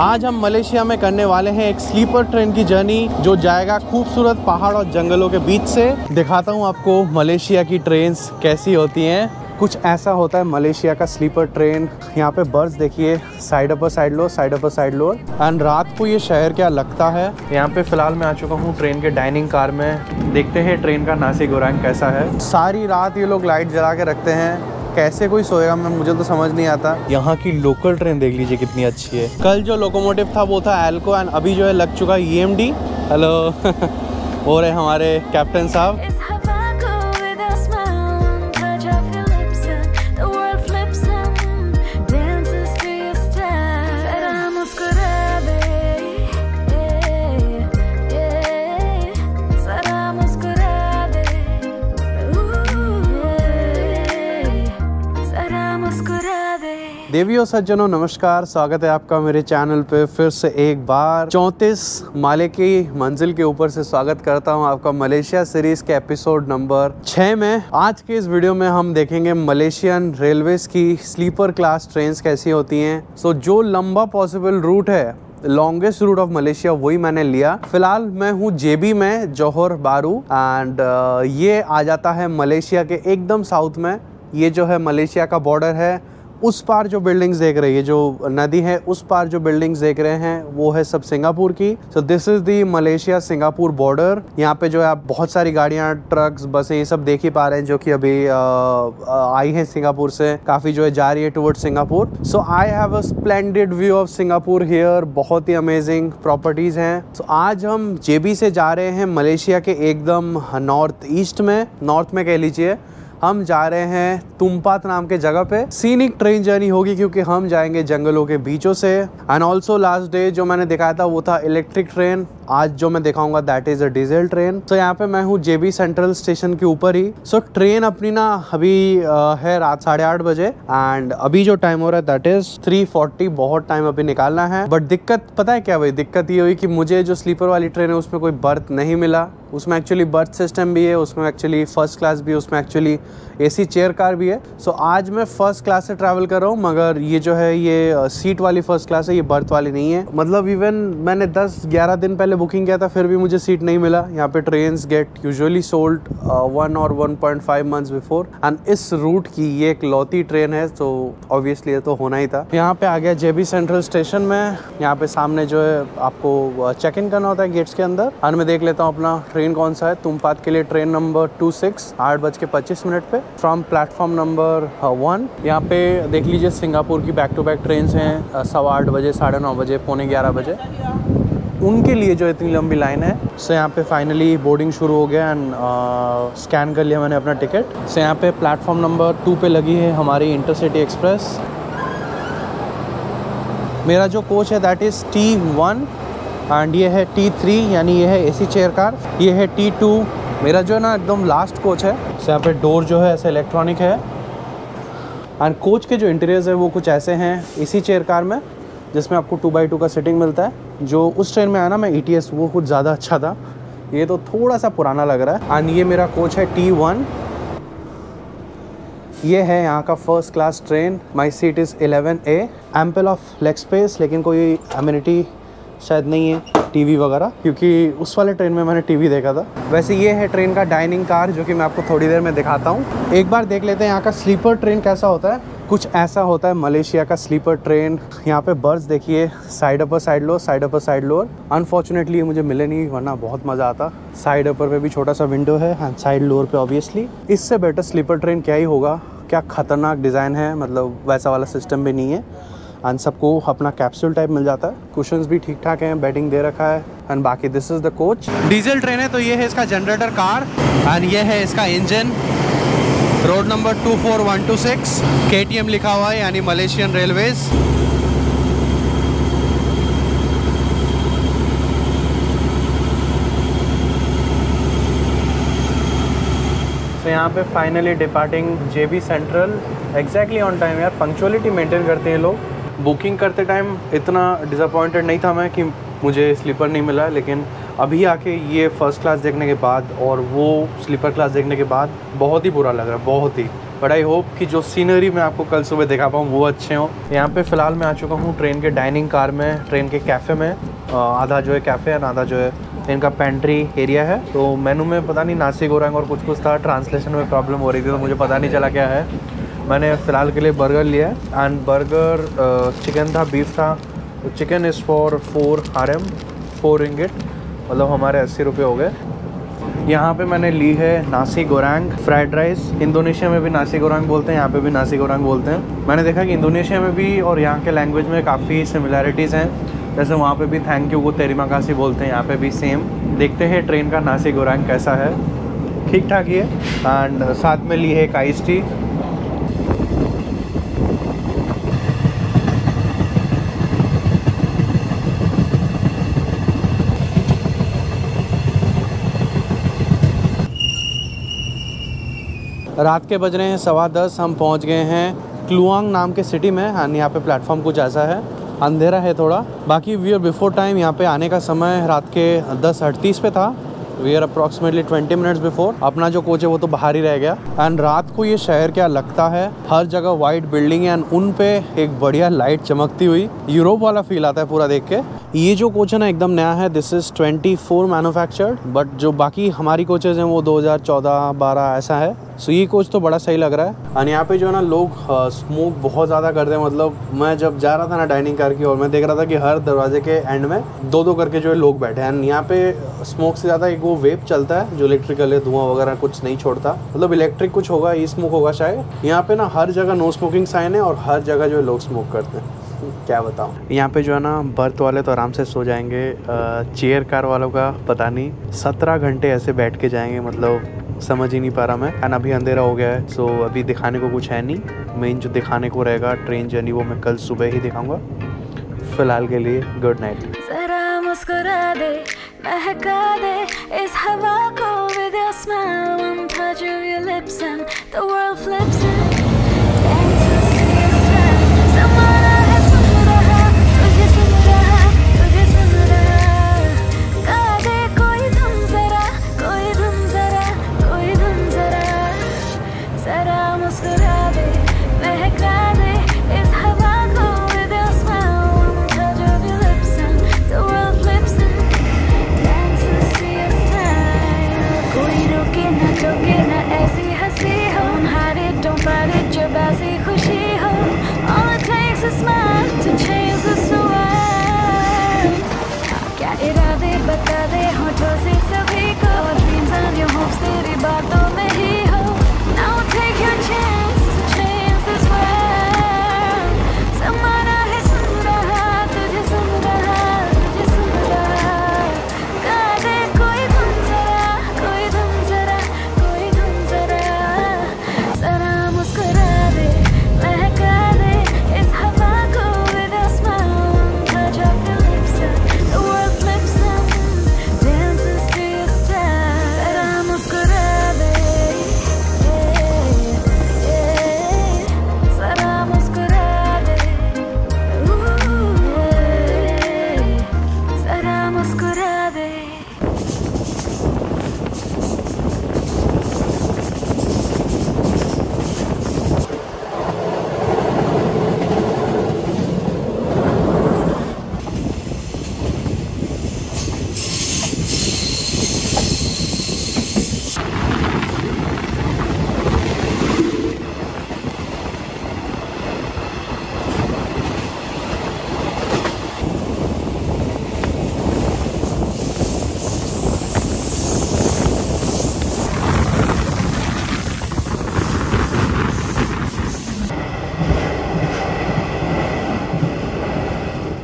आज हम मलेशिया में करने वाले हैं एक स्लीपर ट्रेन की जर्नी, जो जाएगा खूबसूरत पहाड़ और जंगलों के बीच से। दिखाता हूँ आपको मलेशिया की ट्रेन्स कैसी होती हैं। कुछ ऐसा होता है मलेशिया का स्लीपर ट्रेन। यहाँ पे बर्थ देखिए side upper side low side upper side low and रात को ये शहर क्या लगता है? यहाँ पे फ़िलहाल मैं आ चुका हूँ ट्रेन के डाइनिंग कार में। देखते हैं ट्रेन का नासिक गोरंग कैसा है। सारी रात ये लोग लाइट जला के रखते हैं। कैसे कोई सोएगा मैं मुझे तो समझ नहीं आता। यहाँ की लोकल ट्रेन देख लीजिए कितनी अच्छी है। कल जो लोकोमोटिव था वो था एल्को एंड अभी जो है लग चुका है ई एम डी हेलो और रहे हमारे कैप्टन साहब। देवियों सज्जनों, नमस्कार। स्वागत है आपका मेरे चैनल पे फिर से एक बार। चौंतीस माले की मंजिल के ऊपर से स्वागत करता हूँ आपका मलेशिया सीरीज़ के एपिसोड नंबर छः में। आज के इस वीडियो में हम देखेंगे मलेशियन रेलवेज की स्लीपर क्लास ट्रेन्स कैसी होती हैं। सो जो लंबा पॉसिबल रूट है लॉन्गेस्ट रूट ऑफ़ मलेशिया, वही मैंने लिया। फ़िलहाल मैं हूँ जेबी में, जौहर बारू एंड ये आ जाता है मलेशिया के एकदम साउथ में। ये जो है मलेशिया का बॉर्डर है। उस पार जो बिल्डिंग्स देख रही है, जो नदी है, उस पार जो बिल्डिंग्स देख रहे हैं, वो है सब सिंगापुर की। So this is the Malaysia Singapore border यहाँ पे जो है आप बहुत सारी गाड़ियाँ ट्रक्स बसें ये सब देख ही पा रहे हैं, जो कि अभी आई है सिंगापुर से। काफ़ी जो है जा रही है toward Singapore. So I have a splendid view of Singapore here बहुत ही अमेजिंग प्रॉपर्टीज़ हैं। सो आज हम जेबी से जा रहे हैं मलेशिया के एकदम नॉर्थ ईस्ट में। नॉर्थ में कह लीजिए। हम जा रहे हैं तुम्पात नाम के जगह पे। सीनिक ट्रेन जर्नी होगी क्योंकि हम जाएँगे जंगलों के बीचों से। एंड ऑल्सो लास्ट डे जो मैंने दिखाया था वो था इलेक्ट्रिक ट्रेन आज जो मैं दिखाऊँगा that is a diesel train तो यहाँ पे मैं हूँ जेबी सेंट्रल स्टेशन के ऊपर ही। सो so, ट्रेन अपनी ना अभी है रात साढ़े आठ बजे। एंड अभी जो टाइम हो रहा है दैट इज़ थ्री फोर्टी बहुत टाइम अभी निकालना है। बट दिक्कत पता है क्या भाई? दिक्कत ये हुई कि मुझे जो स्लीपर वाली ट्रेन है उसमें कोई बर्थ नहीं मिला। उसमें एक्चुअली बर्थ सिस्टम भी है उसमें एक्चुअली फ़र्स्ट क्लास भी उसमें एक्चुअली एसी चेयर कार भी है. सो so, आज मैं फ़र्स्ट क्लास से ट्रैवल कर रहा हूँ मगर ये जो है ये सीट वाली फ़र्स्ट क्लास है ये बर्थ वाली नहीं है. मतलब इवन मैंने 10-11 दिन पहले बुकिंग किया था फिर भी मुझे सीट नहीं मिला. यहाँ पे train get usually sold one और 1.5 मंथ्स बिफोर एंड इस रूट की ये एक लौती ट्रेन है तो ऑब्वियसली ये तो होना ही था. यहाँ पे आ गया जेबी सेंट्रल स्टेशन में. यहाँ पे सामने जो है आपको चेक इन करना होता है गेट्स के अंदर. और मैं देख लेता हूँ अपना ट्रेन कौन सा है. तुमपात के लिए ट्रेन नंबर टू सिक्स आठ बज के पच्चीस मिनट पे। फ्रॉम प्लेटफॉर्म नंबर वन यहाँ पे देख लीजिए सिंगापुर की बैक टू बैक ट्रेन हैं सवा आठ बजे, साढ़े नौ बजे, पौने ग्यारह बजे। उनके लिए जो इतनी लंबी लाइन है सो यहाँ पे फाइनली बोर्डिंग शुरू हो गया एंड स्कैन कर लिया मैंने अपना टिकट सो यहाँ पे प्लेटफॉर्म नंबर टू पे लगी है हमारी इंटरसिटी एक्सप्रेस मेरा जो कोच है that is T one and ये है टी थ्री यानी ये है एसी चेयर कार ये है टी टू मेरा जो है ना एकदम लास्ट कोच है। यहाँ पे डोर जो है ऐसे इलेक्ट्रॉनिक है। एंड कोच के जो इंटीरियर्स है, वो कुछ ऐसे हैं इसी चेयर कार में, जिसमें आपको टू बाई टू का सीटिंग मिलता है। जो उस ट्रेन में आया ना मैं ई वो कुछ ज़्यादा अच्छा था। ये तो थोड़ा सा पुराना लग रहा है। एंड ये मेरा कोच है टी वन ये है यहाँ का first class train my seat is 11 A ample of leg space लेकिन कोई अम्यूनिटी शायद नहीं है टीवी वगैरह, क्योंकि उस वाले ट्रेन में मैंने टीवी देखा था। वैसे ये है ट्रेन का डाइनिंग कार जो कि मैं आपको थोड़ी देर में दिखाता हूँ। एक बार देख लेते हैं यहाँ का स्लीपर ट्रेन कैसा होता है। कुछ ऐसा होता है मलेशिया का स्लीपर ट्रेन यहाँ पे बर्थ देखिए side upper side lower side upper side lower unfortunately मुझे मिले नहीं, वरना बहुत मज़ा आता। साइड अपर पे भी छोटा सा विंडो है एंड साइड लोअर पे ऑब्वियसली इससे बेटर स्लीपर ट्रेन क्या ही होगा? क्या खतरनाक डिज़ाइन है? मतलब वैसा वाला सिस्टम भी नहीं है। एंड सबको अपना कैप्सूल टाइप मिल जाता है। कुशंस भी ठीक ठाक हैं बेडिंग दे रखा है। एंड बाकी this is the coach diesel train है तो ये है इसका जनरेटर कार एंड ये है इसका engine road number two four one two six के टी एम लिखा हुआ है यानी मलेशियन रेलवेज तो यहाँ पे finally departing J B central exactly on time यार पंक्चुअलिटी मेंटेन करते हैं लोग। बुकिंग करते टाइम इतना डिसअपॉइंटेड नहीं था मैं कि मुझे स्लीपर नहीं मिला, लेकिन अभी आके ये फ़र्स्ट क्लास देखने के बाद और वो स्लीपर क्लास देखने के बाद बहुत ही बुरा लग रहा है, बहुत ही। बट आई होप कि जो सीनरी मैं आपको कल सुबह दिखा पाऊँ, वो अच्छे हों। यहाँ पे फ़िलहाल मैं आ चुका हूँ ट्रेन के डाइनिंग कार में ट्रेन के कैफ़े में। आधा जो है कैफ़े है आधा जो है इनका पेंट्री एरिया है। तो मेनू में पता नहीं नासिक हो रहा है और कुछ कुछ था ट्रांसलेशन में प्रॉब्लम हो रही थी तो मुझे पता नहीं चला क्या है। मैंने फ़िलहाल के लिए बर्गर लिया है एंड बर्गर चिकन था बीफ था। Chicken is for four R M four ringgit मतलब हमारे अस्सी रुपये हो गए। यहाँ पे मैंने ली है nasi goreng fried rice Indonesia में भी नासी गोरंग बोलते हैं, यहाँ पे भी नासी गोरंग बोलते हैं। मैंने देखा कि इंडोनेशिया में भी और यहाँ के लैंग्वेज में काफ़ी सिमिलैरिटीज़ हैं। जैसे वहाँ पे भी थैंक यू को तेरीमाकासी बोलते हैं, यहाँ पे भी सेम देखते हैं ट्रेन का नासी गोरंग कैसा है। ठीक ठाक ही है। एंड साथ में ली है एक आइस टी रात के बज रहे हैं, सवा दस, हम पहुँच गए हैं क्लुआंग नाम के सिटी में एंड यहाँ पे प्लेटफॉर्म कुछ ऐसा है, अंधेरा है थोड़ा। बाकी वी आर बिफोर टाइम यहाँ पे आने का समय रात के दस अड़तीस पे था। We are approximately twenty minutes before अपना जो कोच है, वो तो बाहर ही रह गया। एंड रात को ये शहर क्या लगता है? हर जगह वाइट बिल्डिंग है एंड उन पे एक बढ़िया लाइट चमकती हुई यूरोप वाला फील आता है पूरा देख के। ये जो कोच है ना, एकदम नया है। दिस इज़ 24 मैन्युफैक्चर्ड बट जो बाकी हमारी कोचेज हैं, वो 2014 12 ऐसा है। सो ये कोच तो बड़ा सही लग रहा है। और यहाँ पे जो है ना, लोग स्मोक बहुत ज़्यादा करते हैं। मतलब मैं जब जा रहा था ना डाइनिंग कार की और मैं देख रहा था कि हर दरवाजे के एंड में दो दो करके जो है लोग बैठे हैं। यहाँ पे स्मोक से ज़्यादा एक वो वेप चलता है, जो इलेक्ट्रिकल है, धुआँ वगैरह कुछ नहीं छोड़ता। मतलब इलेक्ट्रिक कुछ होगा ई स्मोक होगा शायद। यहाँ पे ना हर जगह नो स्मोकिंग साइन है और हर जगह जो है लोग स्मोक करते हैं। क्या बताऊँ? यहाँ पे जो है ना बर्थ वाले तो आराम से सो जाएँगे। चेयर कार वालों का पता नहीं, सत्रह घंटे ऐसे बैठ के जाएँगे मतलब समझ ही नहीं पा रहा मैं। एंड अभी अंधेरा हो गया है सो अभी दिखाने को कुछ है नहीं। मेन जो दिखाने को रहेगा ट्रेन जर्नी वो मैं कल सुबह ही दिखाऊँगा। फ़िलहाल के लिए गुड नाइट मुस्कुरा दे, महका दे, इस हवा को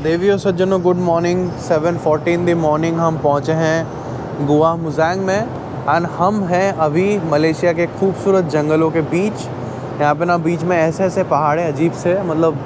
देवी और सज्जनों good morning 7:14 in the morning हम पहुँचे हैं गोवा मुजैंग में। एंड हम हैं अभी मलेशिया के खूबसूरत जंगलों के बीच। यहाँ पे ना बीच में ऐसे ऐसे पहाड़ हैं, अजीब से मतलब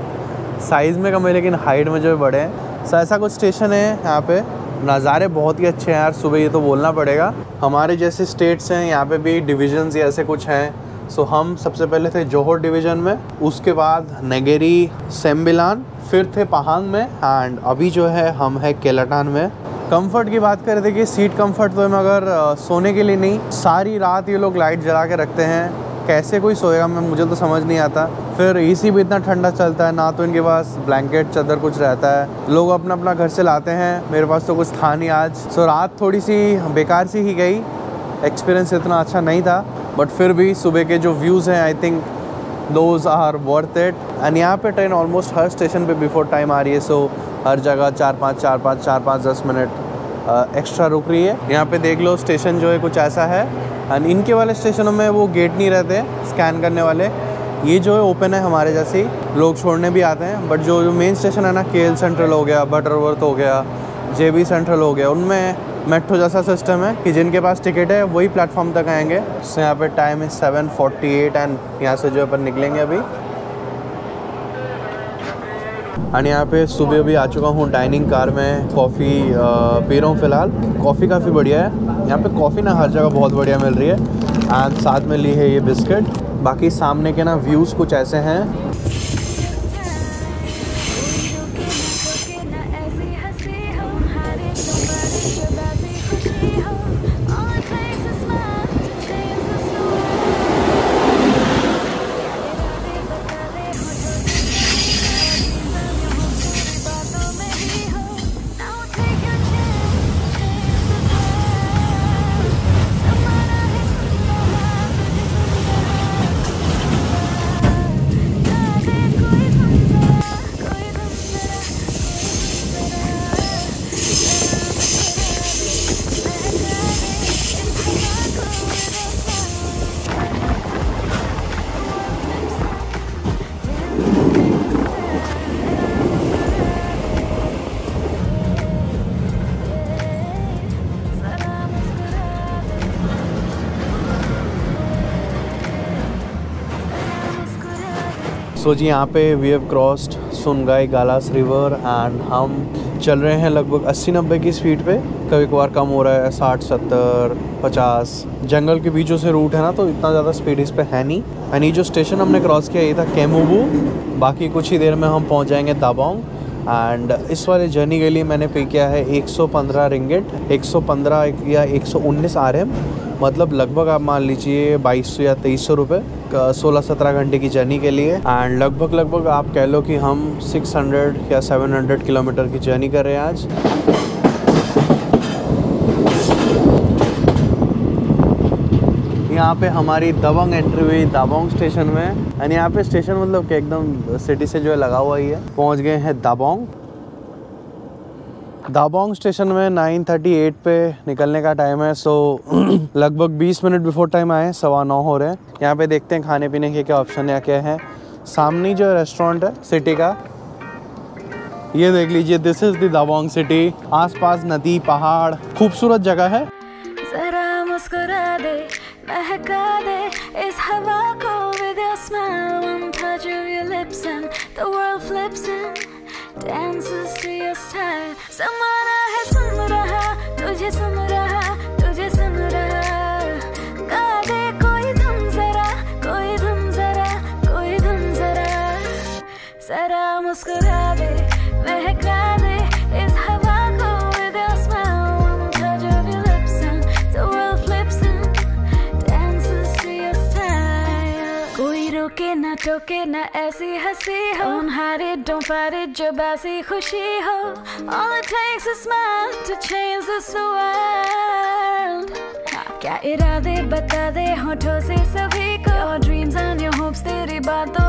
साइज़ में कम है, लेकिन हाइट में जो है बड़े हैं। सो ऐसा कुछ स्टेशन है यहाँ पे। नज़ारे बहुत ही अच्छे हैं यार, सुबह ये तो बोलना पड़ेगा। हमारे जैसे स्टेट्स हैं, यहाँ पे भी डिविजन्स ऐसे कुछ हैं। सो हम सबसे पहले थे जोहर डिवीज़न में, उसके बाद नगेरी सेम्बिलान फिर थे पहांग में एंड अभी जो है, हम है केलाटान में। कंफर्ट की बात करें देखिए सीट कंफर्ट तो है मगर सोने के लिए नहीं, सारी रात ये लोग लाइट जला के रखते हैं। कैसे कोई सोएगा, मैं, मुझे तो समझ नहीं आता। फिर एसी भी इतना ठंडा चलता है, ना तो इनके पास ब्लैंकेट चादर कुछ रहता है। लोग अपना अपना घर से लाते हैं, मेरे पास तो कुछ था नहीं आज। सो रात थोड़ी सी बेकार सी ही गई एक्सपीरियंस इतना अच्छा नहीं था। बट फिर भी सुबह के जो व्यूज़ हैं I think those are worth it and यहाँ पे ट्रेन ऑलमोस्ट हर स्टेशन पे बिफोर टाइम आ रही है सो हर जगह चार पाँच चार पाँच चार पाँच, दस मिनट एक्स्ट्रा रुक रही है। यहाँ पे देख लो स्टेशन जो है कुछ ऐसा है। एंड इनके वाले स्टेशनों में वो गेट नहीं रहते स्कैन करने वाले। ये जो है ओपन है हमारे जैसे ही, लोग छोड़ने भी आते हैं। बट जो जो मेन स्टेशन है ना के सेंट्रल हो गया बटरवर्थ हो गया जे बी सेंट्रल हो गया, उनमें मेट्रो जैसा सिस्टम है कि जिनके पास टिकट है, वही प्लेटफॉर्म तक आएँगे। सो यहाँ पे टाइम है सेवन फोर्टी एट एंड यहाँ से जो अपन निकलेंगे अभी। एंड यहाँ पे सुबह अभी आ चुका हूँ डाइनिंग कार में कॉफ़ी पी रहा हूँ फ़िलहाल। कॉफ़ी काफ़ी बढ़िया है। यहाँ पे कॉफ़ी ना हर जगह बहुत बढ़िया मिल रही है। एंड साथ में ली है ये बिस्किट बाकी सामने के ना व्यूज़ कुछ ऐसे हैं। सो जी, यहाँ पे we have crossed Sungai Galas river and हम चल रहे हैं लगभग 80-90 की स्पीड पे। कभी कभार कम हो रहा है 60 70 50 जंगल के बीचों से रूट है ना तो इतना ज़्यादा स्पीड इस पे है नहीं। एंड ये जो स्टेशन हमने क्रॉस किया, ये था केमोबू बाकी कुछ ही देर में हम पहुँच जाएँगे दाबांग एंड इस वाले जर्नी के लिए मैंने पे किया है 115 रिंगेट 115 या 119 आरएम मतलब लगभग आप मान लीजिए बाईस सौ या तेईस सौ रुपये सोलह सत्रह घंटे की जर्नी के लिए। एंड लगभग लगभग आप कह लो कि हम 600 या 700 किलोमीटर की जर्नी कर रहे हैं आज। यहाँ पे हमारी दबंग एंट्री हुई दाबोंग स्टेशन में। एंड यहाँ पे स्टेशन मतलब कि एकदम सिटी से जो है लगा हुआ ही है। पहुँच गए हैं दाबोंग। दाबोंग स्टेशन में 9:38 पे निकलने का टाइम है सो लगभग 20 मिनट बिफोर टाइम आए, सवा नौ हो रहे हैं। यहाँ पे देखते हैं खाने पीने के क्या ऑप्शन या क्या है। सामने जो रेस्टोरेंट है सिटी का, ये देख लीजिए दिस इज़ दाबोंग सिटी आसपास नदी, पहाड़, खूबसूरत जगह है। जरा and dances to your style समाना है सुन रहा तुझे सुन रहा रोके ना टोके ना ऐसी हंसी हो Don't hide it, don't fight it जब ऐसी खुशी हो All it takes is smile to change this world क्या इरादे बता दे होठों से सभी को Your dreams and your hopes तेरी बातों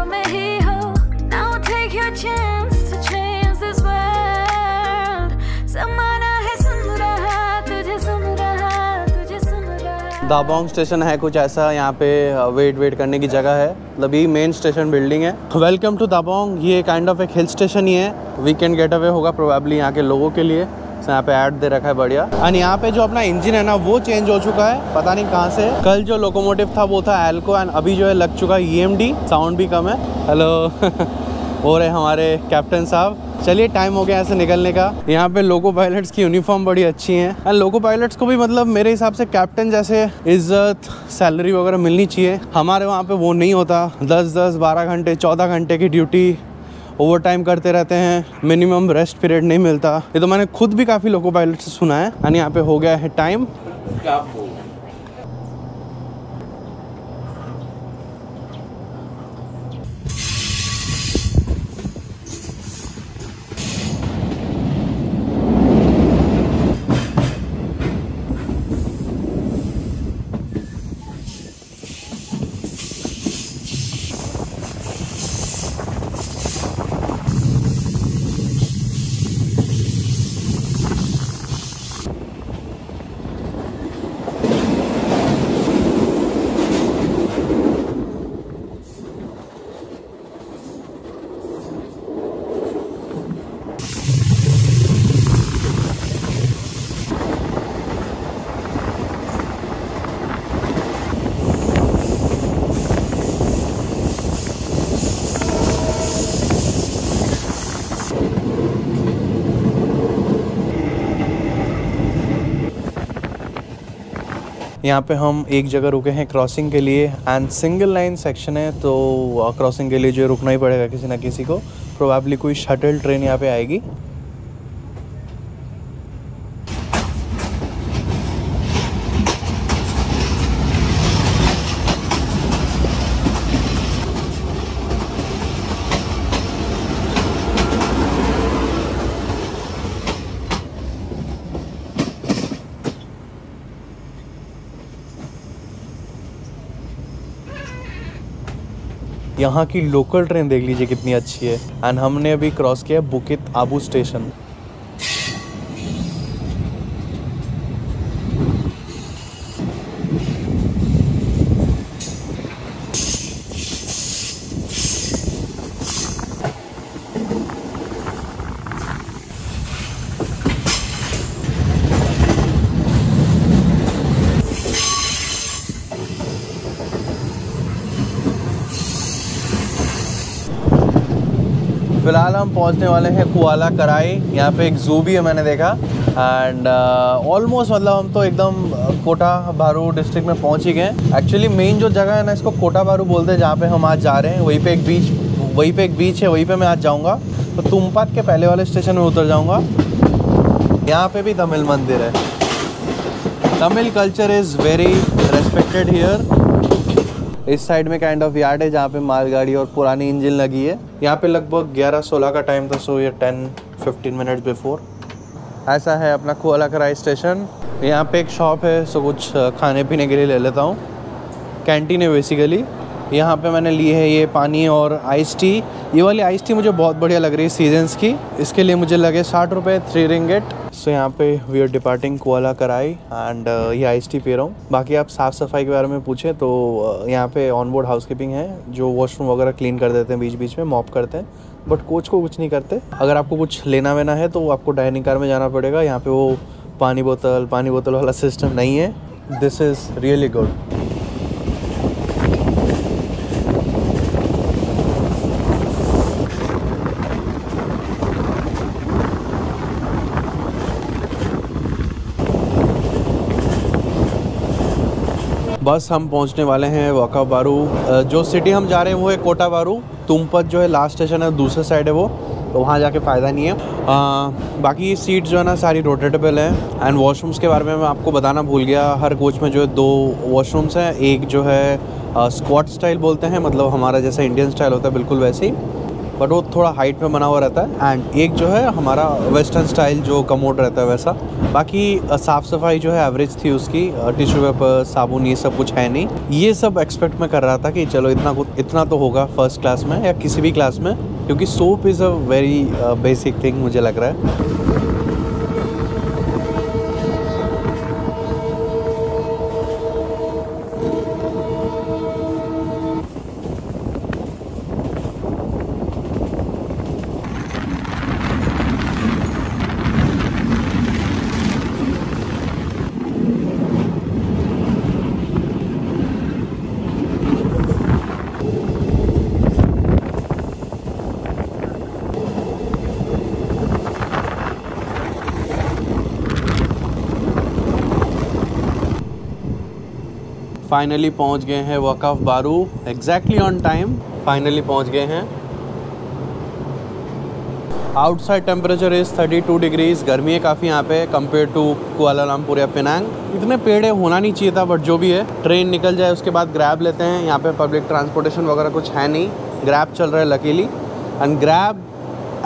दाबोंग स्टेशन है कुछ ऐसा, यहाँ पे वेट वेट करने की जगह है। मतलब ये मेन स्टेशन बिल्डिंग है। वेलकम टू दाबोंग, ये काइंड ऑफ़ एक हिल स्टेशन ही है। वीकेंड गेट अवे होगा प्रोबेबली यहाँ के लोगों के लिए। यहाँ पे ऐड दे रखा है बढ़िया। एंड यहाँ पे जो अपना इंजन है ना, वो चेंज हो चुका है। पता नहीं कहाँ से। कल जो लोकोमोटिव था, वो था एल्को एंड अभी जो है लग चुका है ई साउंड भी कम है। हेलो हो रहे हमारे कैप्टन साहब। चलिए टाइम हो गया ऐसे निकलने का। यहाँ पे लोको पायलट्स की यूनिफॉर्म बड़ी अच्छी है। एंड लोको पायलट्स को भी मतलब मेरे हिसाब से कैप्टन जैसे इज़्ज़त सैलरी वगैरह मिलनी चाहिए। हमारे वहाँ पे वो नहीं होता। दस दस, बारह घंटे, चौदह घंटे की ड्यूटी ओवर टाइम करते रहते हैं। मिनिमम रेस्ट पीरियड नहीं मिलता। ये तो मैंने खुद भी काफ़ी लोको पायलट से सुना है। एंड यहाँ पे हो गया है टाइम यहाँ पे हम एक जगह रुके हैं क्रॉसिंग के लिए एंड सिंगल लाइन सेक्शन है तो क्रॉसिंग के लिए जो रुकना ही पड़ेगा किसी ना किसी को। प्रोबेबली कोई शटल ट्रेन यहाँ पे आएगी। यहाँ की लोकल ट्रेन देख लीजिए कितनी अच्छी है। एंड हमने अभी क्रॉस किया बुकित आबू स्टेशन फ़िलहाल हम पहुँचने वाले हैं कुआला कराई। यहाँ पे एक जू भी है मैंने देखा। एंड ऑलमोस्ट मतलब हम तो एकदम uh, कोटा बारू डिस्ट्रिक्ट में पहुँच ही गए। एक्चुअली मेन जो जगह है ना इसको कोटा बारू बोलते हैं जहाँ पे हम आज जा रहे हैं। वहीं पे एक बीच वहीं पे एक बीच है वहीं पे मैं आज जाऊँगा। तो तुम्पात के पहले वाले स्टेशन में उतर जाऊँगा। यहाँ पे भी तमिल मंदिर है। Tamil culture is very respected here इस साइड में काइंड ऑफ़ यार्ड है जहाँ पे मालगाड़ी और पुरानी इंजन लगी है। यहाँ पे लगभग 11-16 का टाइम था सो ये 10-15 मिनट बिफोर ऐसा है अपना कुआला कराई स्टेशन यहाँ पे एक शॉप है सो कुछ खाने पीने के लिए ले लेता हूँ। कैंटीन है बेसिकली यहाँ पे मैंने ली है ये पानी और आइस टी ये वाली आइस टी मुझे बहुत बढ़िया लग रही है सीजन्स की। इसके लिए मुझे लगे साठ रुपये थ्री रिंगेट सो यहाँ पे we are departing Kuala Krai and ये आइस टी पी रहा हूँ। बाकी आप साफ़ सफ़ाई के बारे में पूछें तो uh, यहाँ पे ऑन बोर्ड हाउस कीपिंग है जो वॉशरूम वगैरह क्लीन कर देते हैं बीच बीच में मॉप करते हैं। बट कोच को कुछ नहीं करते। अगर आपको कुछ लेना वेना है तो आपको डाइनिंग कार में जाना पड़ेगा। यहाँ पे वो पानी बोतल पानी बोतल वाला सिस्टम नहीं है। दिस इज़ रियली गुड बस हम पहुँचने वाले हैं वका बारू जो सिटी हम जा रहे हैं वो है कोटा बारू तुमपत जो है लास्ट स्टेशन है दूसरे साइड है वो तो वहाँ जाके फ़ायदा नहीं है। अ, बाकी सीट जो है ना सारी रोटेटेबल है। एंड वॉशरूम्स के बारे में मैं आपको बताना भूल गया। हर कोच में जो है दो वॉशरूम्स हैं। एक जो है स्क्वाट स्टाइल बोलते हैं मतलब हमारा जैसा इंडियन स्टाइल होता है बिल्कुल वैसे। ही बट वो थोड़ा हाइट में बना हुआ रहता है। एंड एक जो है, हमारा वेस्टर्न स्टाइल जो कमोड रहता है वैसा। बाकी साफ़ सफ़ाई जो है एवरेज थी उसकी। टिश्यू पेपर साबुन, ये सब कुछ है नहीं। ये सब एक्सपेक्ट मैं कर रहा था कि चलो, इतना इतना तो होगा फ़र्स्ट क्लास में या किसी भी क्लास में। क्योंकि soap is a very basic thing मुझे लग रहा है। फाइनली पहुँच गए हैं वकफ बारू एग्जैक्टली ऑन टाइम फाइनली पहुँच गए हैं. आउटसाइड टेम्परेचर इज़ 32 डिग्रीज गर्मी है काफ़ी यहाँ पे कंपेयर टू कुआलालमपुर या पेनांग इतने पेड़ होना नहीं चाहिए था बट जो भी है ट्रेन निकल जाए, उसके बाद ग्रैब लेते हैं. यहाँ पे पब्लिक ट्रांसपोर्टेशन वगैरह कुछ है नहीं. ग्रैब चल रहा है लकीली एंड ग्रैब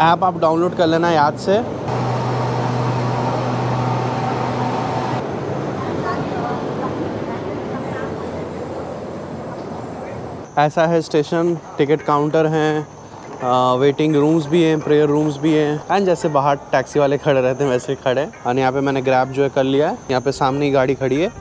ऐप आप डाउनलोड कर लेना याद से. ऐसा है स्टेशन, टिकट काउंटर हैं वेटिंग रूम्स भी हैं प्रेयर रूम्स भी हैं। एंड जैसे बाहर टैक्सी वाले खड़े रहते हैं, वैसे खड़े और यहाँ पे मैंने ग्रैब जो है कर लिया है। यहाँ पे सामने ही गाड़ी खड़ी है।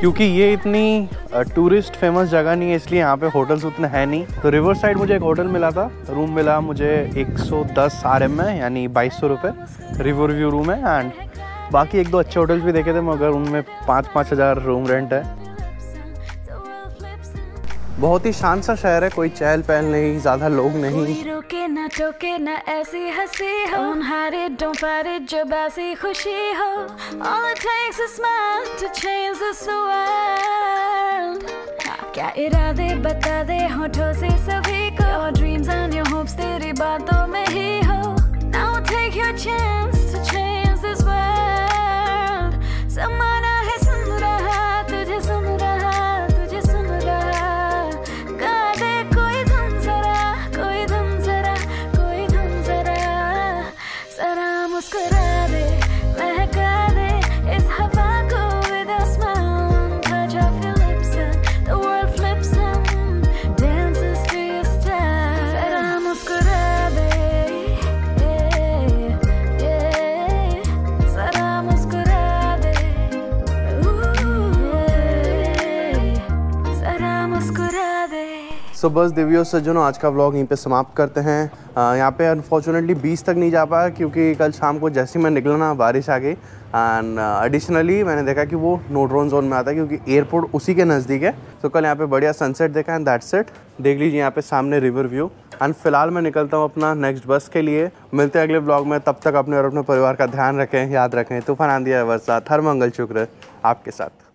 क्योंकि ये इतनी टूरिस्ट फ़ेमस जगह नहीं है, इसलिए यहाँ पे होटल्स उतने हैं नहीं। तो रिवर साइड मुझे एक होटल मिला था रूम मिला मुझे 110 आर एम में, यानी बाईस सौ रुपये रिवर व्यू रूम है एंड बाकी एक दो अच्छे होटल्स भी देखे थे, मगर उनमें पाँच पाँच हज़ार रूम रेंट है। बहुत ही शांत सा शहर है कोई चहल पहल नहीं ज़्यादा लोग नहीं। रोके न चौके न ऐसी हँसी हो। हारे डोपारे जो बैसी खुशी हो। क्या इरादे बता दे होठो से सभी को। ड्रीम्स एंड योर होप्स तेरी बातों में ही हो। Now take your chance so बस दिव्यो सज्जनों, आज का व्लॉग यहीं पे समाप्त करते हैं। यहाँ पे अनफॉर्चुनेटली बीच तक नहीं जा पाया क्योंकि कल शाम को जैसे ही मैं निकला ना बारिश आ गई। एंड एडिशनली मैंने देखा कि वो नो ड्रोन जोन में आता है क्योंकि एयरपोर्ट उसी के नज़दीक है। तो कल यहाँ पे बढ़िया सनसेट देखा एंड दैट सेट देख लीजिए यहाँ पे सामने रिवर व्यू एंड फ़िलहाल मैं निकलता हूँ अपना नेक्स्ट बस के लिए। मिलते हैं अगले ब्लॉग में। तब तक अपने और अपने परिवार का ध्यान रखें, याद रखें। तूफ़ान आंधी है, बरसात, हर मंगल शुक्र आपके साथ।